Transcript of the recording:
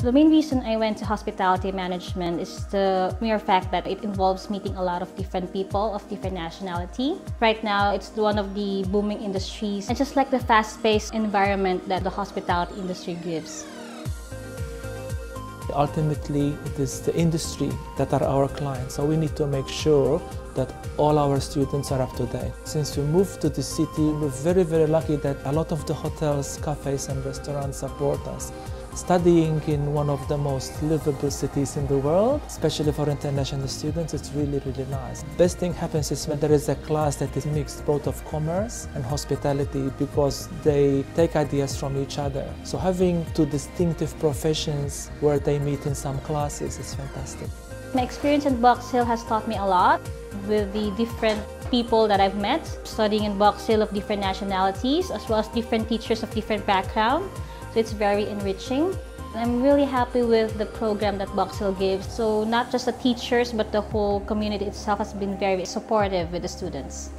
The main reason I went to hospitality management is the mere fact that it involves meeting a lot of different people of different nationality. Right now, it's one of the booming industries and just like the fast-paced environment that the hospitality industry gives. Ultimately, it is the industry that are our clients, so we need to make sure that all our students are up to date. Since we moved to the city, we're very, very lucky that a lot of the hotels, cafes and restaurants support us. Studying in one of the most livable cities in the world, especially for international students, it's really, really nice. The best thing happens is when there is a class that is mixed both of commerce and hospitality because they take ideas from each other. So having two distinctive professions where they meet in some classes is fantastic. My experience in Box Hill has taught me a lot with the different people that I've met, studying in Box Hill of different nationalities, as well as different teachers of different background. It's very enriching. I'm really happy with the program that Box Hill gives. So not just the teachers, but the whole community itself has been very supportive with the students.